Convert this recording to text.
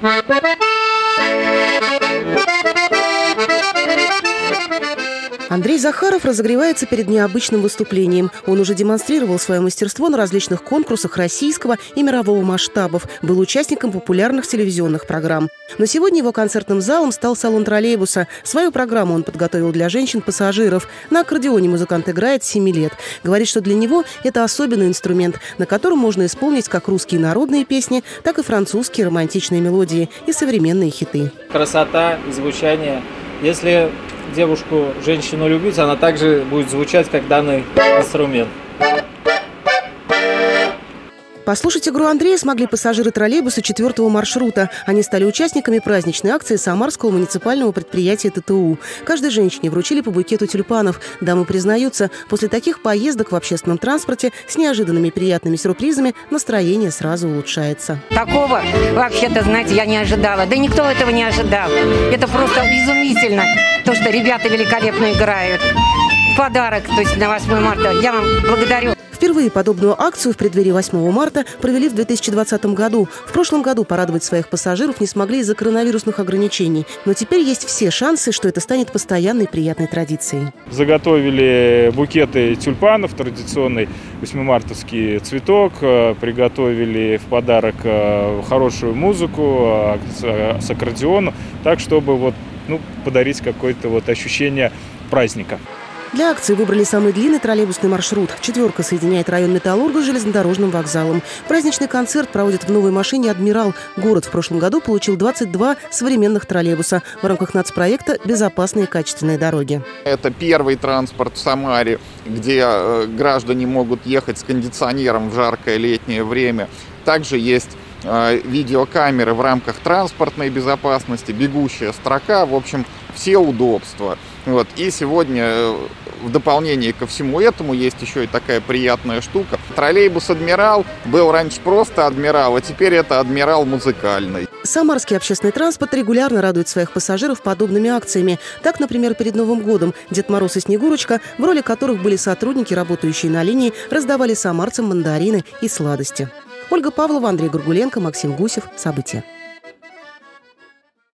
Thank you. Андрей Захаров разогревается перед необычным выступлением. Он уже демонстрировал свое мастерство на различных конкурсах российского и мирового масштабов, был участником популярных телевизионных программ. Но сегодня его концертным залом стал салон троллейбуса. Свою программу он подготовил для женщин-пассажиров. На аккордеоне музыкант играет с 7 лет. Говорит, что для него это особенный инструмент, на котором можно исполнить как русские народные песни, так и французские романтичные мелодии и современные хиты. Красота, звучание. Если девушку, женщину любить, она также будет звучать как данный инструмент. Послушать игру Андрея смогли пассажиры троллейбуса четвертого маршрута. Они стали участниками праздничной акции Самарского муниципального предприятия ТТУ. Каждой женщине вручили по букету тюльпанов. Дамы признаются, после таких поездок в общественном транспорте с неожиданными приятными сюрпризами настроение сразу улучшается. Такого вообще-то, знаете, я не ожидала. Да никто этого не ожидал. Это просто изумительно, то, что ребята великолепно играют. Подарок, то есть на 8 марта. Я вам благодарю. Впервые подобную акцию в преддверии 8 марта провели в 2020 году. В прошлом году порадовать своих пассажиров не смогли из-за коронавирусных ограничений. Но теперь есть все шансы, что это станет постоянной приятной традицией. Заготовили букеты тюльпанов, традиционный 8-мартовский цветок, э, приготовили в подарок э, хорошую музыку э, с аккордеоном, так чтобы вот, ну, подарить какое-то вот ощущение праздника. Для акции выбрали самый длинный троллейбусный маршрут. Четверка соединяет район Металлурга с железнодорожным вокзалом. Праздничный концерт проводит в новой машине «Адмирал». Город в прошлом году получил 22 современных троллейбуса в рамках нацпроекта «Безопасные качественные дороги». Это первый транспорт в Самаре, где э, граждане могут ехать с кондиционером в жаркое летнее время. Также есть э, видеокамеры в рамках транспортной безопасности, бегущая строка, в общем, все удобства. Вот. И сегодня э, в дополнение ко всему этому есть еще и такая приятная штука. Троллейбус «Адмирал» был раньше просто «Адмирал», а теперь это «Адмирал» музыкальный. Самарский общественный транспорт регулярно радует своих пассажиров подобными акциями. Так, например, перед Новым годом Дед Мороз и Снегурочка, в роли которых были сотрудники, работающие на линии, раздавали самарцам мандарины и сладости. Ольга Павлова, Андрей Горгуленко, Максим Гусев. События.